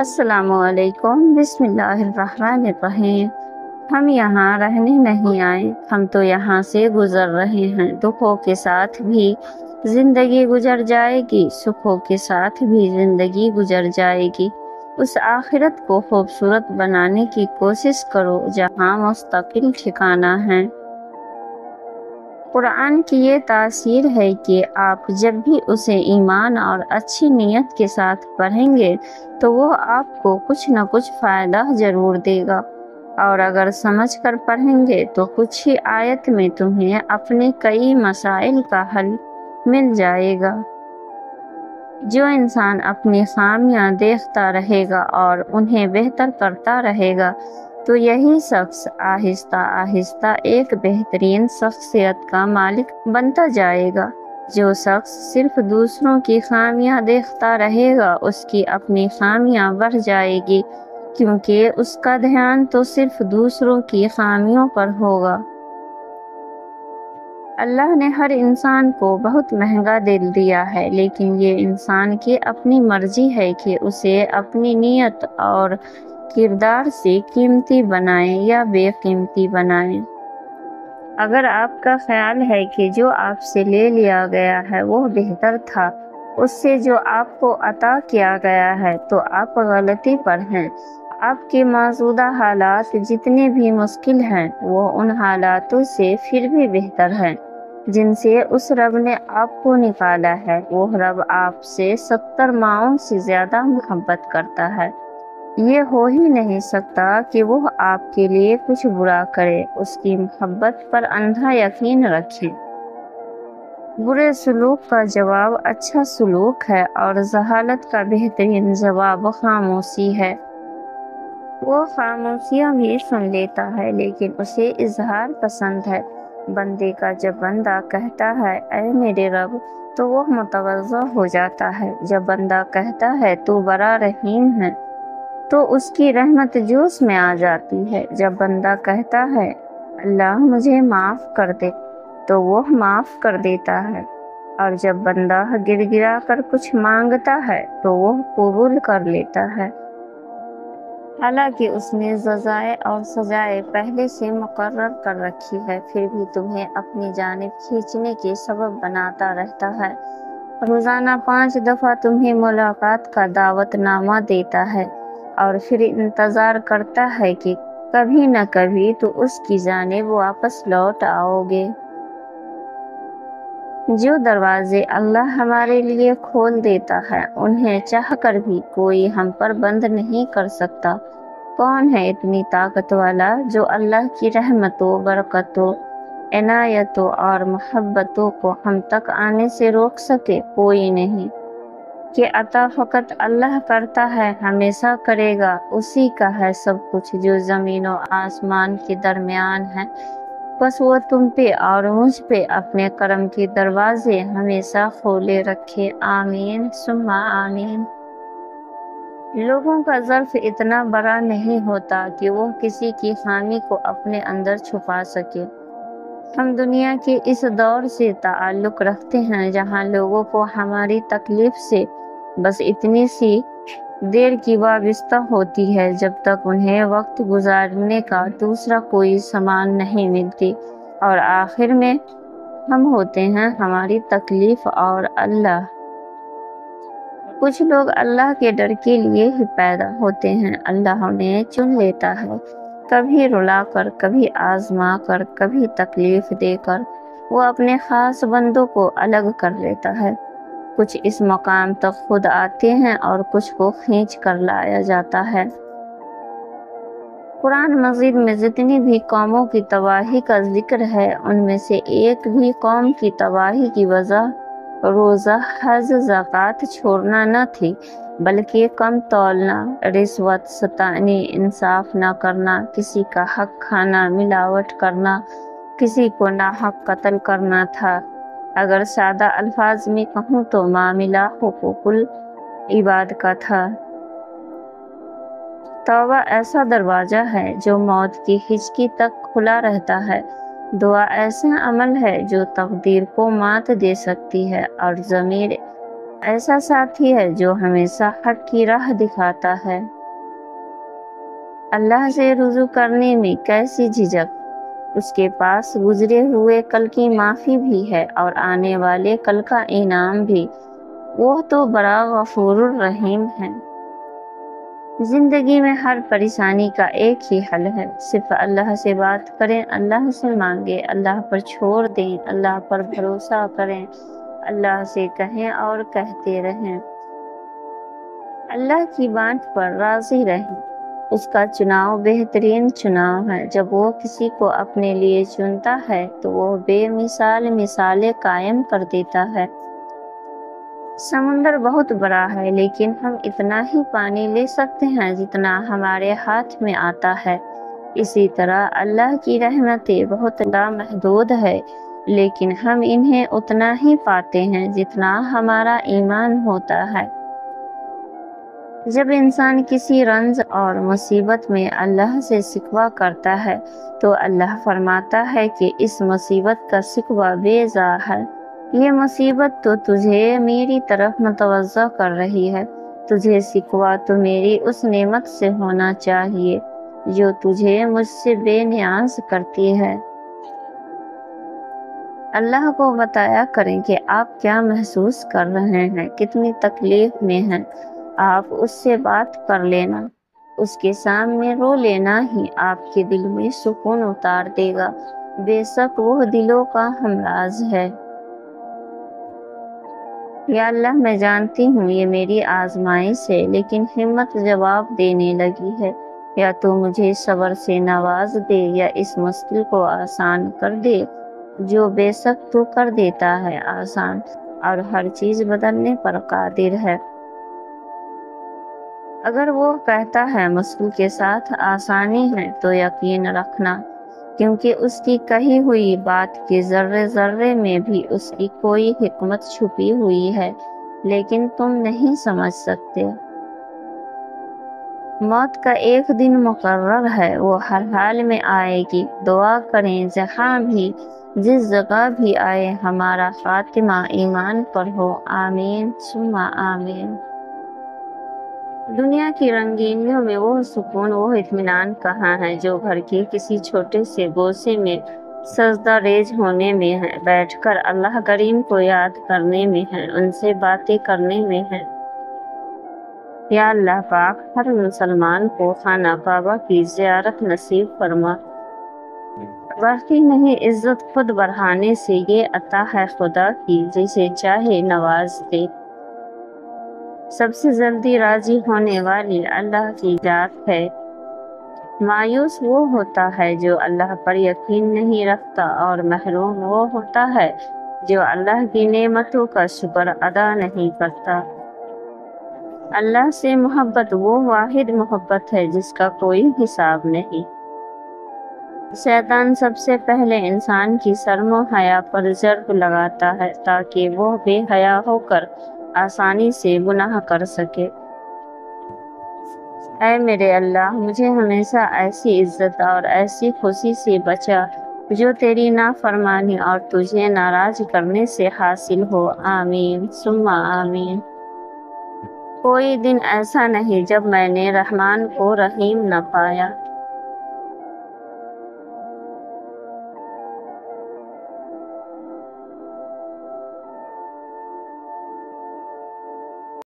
السلام علیکم، بسم اللہ الرحمن الرحیم۔ ہم یہاں رہنے نہیں آئے، ہم تو یہاں سے گزر رہے ہیں۔ دکھوں کے ساتھ بھی زندگی گزر جائے گی، سکھوں کے ساتھ بھی زندگی گزر جائے گی۔ اس آخرت کو خوبصورت بنانے کی کوشش کرو، جہاں مستقل ٹھکانہ ہے۔ قرآن کی یہ تاثیر ہے کہ آپ جب بھی اسے ایمان اور اچھی نیت کے ساتھ پڑھیں گے تو وہ آپ کو کچھ نہ کچھ فائدہ ضرور دے گا۔ اور اگر سمجھ کر پڑھیں گے تو کچھ ہی آیت میں تمہیں اپنے کئی مسائل کا حل مل جائے گا۔ جو انسان اپنی خامیاں دیکھتا رہے گا اور انہیں بہتر کرتا رہے گا تو یہی شخص آہستہ آہستہ ایک بہترین شخصیت کا مالک بنتا جائے گا۔ جو شخص صرف دوسروں کی خامیاں دیکھتا رہے گا، اس کی اپنی خامیاں بڑھ جائے گی۔ کیونکہ اس کا دھیان تو صرف دوسروں کی خامیوں پر ہوگا۔ اللہ نے ہر انسان کو بہت مہنگا دل دیا ہے، لیکن یہ انسان کی اپنی مرضی ہے کہ اسے اپنی نیت اور کردار سے قیمتی بنائیں یا بے قیمتی بنائیں۔ اگر آپ کا خیال ہے کہ جو آپ سے لے لیا گیا ہے وہ بہتر تھا، اس سے جو آپ کو عطا کیا گیا ہے تو آپ غلطی پر ہیں۔ آپ کے موجودہ حالات جتنے بھی مشکل ہیں، وہ ان حالاتوں سے پھر بھی بہتر ہیں۔ جن سے اس رب نے آپ کو نکالا ہے، وہ رب آپ سے ستر ماؤں سے زیادہ محبت کرتا ہے۔ یہ ہو ہی نہیں سکتا کہ وہ آپ کے لیے کچھ برا کرے، اس کی محبت پر اندھا یقین رکھے۔ برے سلوک کا جواب اچھا سلوک ہے اور ذہالت کا بہترین جواب خاموشی ہے۔ وہ خاموشیاں بھی سن لیتا ہے، لیکن اسے اظہار پسند ہے۔ بندے کا جب بندہ کہتا ہے، اے میرے رب! تو وہ متوجہ ہو جاتا ہے۔ جب بندہ کہتا ہے، تو بڑا رحیم ہے تو اس کی رحمت جوش میں آ جاتی ہے۔ جب بندہ کہتا ہے، اللہ مجھے معاف کر دے، تو وہ معاف کر دیتا ہے۔ اور جب بندہ گر گرا کر کچھ مانگتا ہے، تو وہ قبول کر لیتا ہے۔ حالانکہ اس نے جزائے اور سزائے پہلے سے مقرر کر رکھی ہے، پھر بھی تمہیں اپنی جانب کھینچنے کے سبب بناتا رہتا ہے۔ روزانہ پانچ دفعہ تمہیں ملاقات کا دعوت نامہ دیتا ہے۔ اور پھر انتظار کرتا ہے کہ کبھی نہ کبھی تو اس کی جانب واپس لوٹ آؤ گے جو دروازے اللہ ہمارے لیے کھول دیتا ہے، انہیں چاہ کر بھی کوئی ہم پر بند نہیں کر سکتا۔ کون ہے اتنی طاقت والا جو اللہ کی رحمتوں، برکتوں، عنایتوں اور محبتوں کو ہم تک آنے سے روک سکے؟ کوئی نہیں۔ کہ عطا فقط اللہ کرتا ہے، ہمیشہ کرے گا۔ اسی کا ہے سب کچھ جو زمین و آسمان کے درمیان ہے۔ بس وہ تم پہ اور مجھ پہ اپنے کرم کے دروازے ہمیشہ کھولے رکھے۔ آمین۔ سما آمین۔ لوگوں کا ظرف اتنا بڑا نہیں ہوتا کہ وہ کسی کی خامی کو اپنے اندر چھپا سکے۔ ہم دنیا کے اس دور سے تعلق رکھتے ہیں جہاں لوگوں کو ہماری تکلیف سے بس اتنی سی دیر کی وابستہ ہوتی ہے جب تک انہیں وقت گزارنے کا دوسرا کوئی سامان نہیں ملتی۔ اور آخر میں ہم ہوتے ہیں ہماری تکلیف اور اللہ۔ کچھ لوگ اللہ کے ڈر کے لیے ہی پیدا ہوتے ہیں۔ اللہ انہیں چن لیتا ہے۔ کبھی رلا کر، کبھی آزما کر، کبھی تکلیف دے کر، وہ اپنے خاص بندوں کو الگ کر لیتا ہے۔ کچھ اس مقام تک خود آتے ہیں اور کچھ کو کھینچ کر لایا جاتا ہے۔ قرآن مزید میں جتنی بھی قوموں کی تباہی کا ذکر ہے، ان میں سے ایک بھی قوم کی تباہی کی وجہ روزہ حج زکوٰۃ چھوڑنا نہ تھی، بلکہ کم تولنا رشوت ستانی انصاف نہ کرنا، کسی کا حق کھانا، ملاوٹ کرنا، کسی کو ناحق قتل کرنا تھا۔ اگر سادہ الفاظ میں کہوں تو معاملہ حقوق العباد کا تھا۔ توبہ ایسا دروازہ ہے جو موت کی ہچکی تک کھلا رہتا ہے۔ دعا ایسا عمل ہے جو تقدیر کو مات دے سکتی ہے اور ضمیر ایسا ساتھی ہے جو ہمیشہ حق کی راہ دکھاتا ہے۔ اللہ سے رجوع کرنے میں کیسی جھجک اس کے پاس گزرے ہوئے کل کی معافی بھی ہے اور آنے والے کل کا انعام بھی۔ وہ تو بڑا غفور الرحیم ہے زندگی میں ہر پریشانی کا ایک ہی حل ہے۔ صرف اللہ سے بات کریں، اللہ سے مانگیں، اللہ پر چھوڑ دیں، اللہ پر بھروسہ کریں، اللہ سے کہیں اور کہتے رہیں۔ اللہ کی بات پر راضی رہیں۔ اس کا چناؤ بہترین چناؤ ہے۔ جب وہ کسی کو اپنے لیے چنتا ہے تو وہ بے مثال مثالیں قائم کر دیتا ہے۔ سمندر بہت بڑا ہے، لیکن ہم اتنا ہی پانی لے سکتے ہیں جتنا ہمارے ہاتھ میں آتا ہے۔ اسی طرح اللہ کی رحمتیں بہت لامحدود ہے، لیکن ہم انہیں اتنا ہی پاتے ہیں جتنا ہمارا ایمان ہوتا ہے۔ جب انسان کسی رنز اور مصیبت میں اللہ سے سکوا کرتا ہے، تو اللہ فرماتا ہے کہ اس مصیبت کا سکوا بے زا ہے۔ یہ مصیبت تو تجھے میری طرف متوجہ کر رہی ہے۔ تجھے سکوا تو میری اس نعمت سے ہونا چاہیے جو تجھے مجھ سے بے نیاز کرتی ہے۔ اللہ کو بتایا کریں کہ آپ کیا محسوس کر رہے ہیں، کتنی تکلیف میں ہیں۔ آپ اس سے بات کر لینا، اس کے سامنے رو لینا ہی آپ کے دل میں سکون اتار دے گا۔ بے شک وہ دلوں کا ہمراز ہے۔ یا اللہ میں جانتی ہوں یہ میری آزمائش ہے، لیکن ہمت جواب دینے لگی ہے۔ یا تو مجھے صبر سے نواز دے یا اس مشکل کو آسان کر دے۔ جو بے شک تو کر دیتا ہے آسان، اور ہر چیز بدلنے پر قادر ہے۔ اگر وہ کہتا ہے مشکل کے ساتھ آسانی ہے تو یقین رکھنا۔ کیونکہ اس کی کہی ہوئی بات کے ذرے ذرے میں بھی اس کی کوئی حکمت چھپی ہوئی ہے، لیکن تم نہیں سمجھ سکتے۔ موت کا ایک دن مقرر ہے، وہ ہر حال میں آئے گی۔ دعا کریں جہاں بھی جس جگہ بھی آئے ہمارا خاتمہ ایمان پر ہو۔ آمین سما آمین۔ دنیا کی رنگینیوں میں وہ سکون، وہ اطمینان کہاں ہے جو گھر کے کسی چھوٹے سے گوسے میں سجدہ ریز ہونے میں ہے، بیٹھ کر اللہ کریم کو یاد کرنے میں ہے، ان سے باتیں کرنے میں ہے۔ یا اللہ پاک، ہر مسلمان کو خانہ کعبہ کی زیارت نصیب فرما۔ بڑھتی نہیں، عزت خود بڑھانے سے یہ عطا ہے خدا کی، جسے چاہے نواز دے۔ سب سے جلدی راضی ہونے والی اللہ کی ذات ہے۔ مایوس وہ ہوتا ہے جو اللہ پر یقین نہیں رکھتا اور محروم وہ ہوتا ہے جو اللہ کی نعمتوں کا شکر ادا نہیں کرتا۔ اللہ سے محبت وہ واحد محبت ہے جس کا کوئی حساب نہیں۔ شیطان سب سے پہلے انسان کی سرم و حیا پر ضرب لگاتا ہے تاکہ وہ بے حیا ہو کر آسانی سے گناہ کر سکے۔ اے میرے اللہ، مجھے ہمیشہ ایسی عزت اور ایسی خوشی سے بچا جو تیری نافرمانی اور تجھے ناراض کرنے سے حاصل ہو۔ آمین سما آمین۔ کوئی دن ایسا نہیں جب میں نے رحمان کو رحیم نہ پایا۔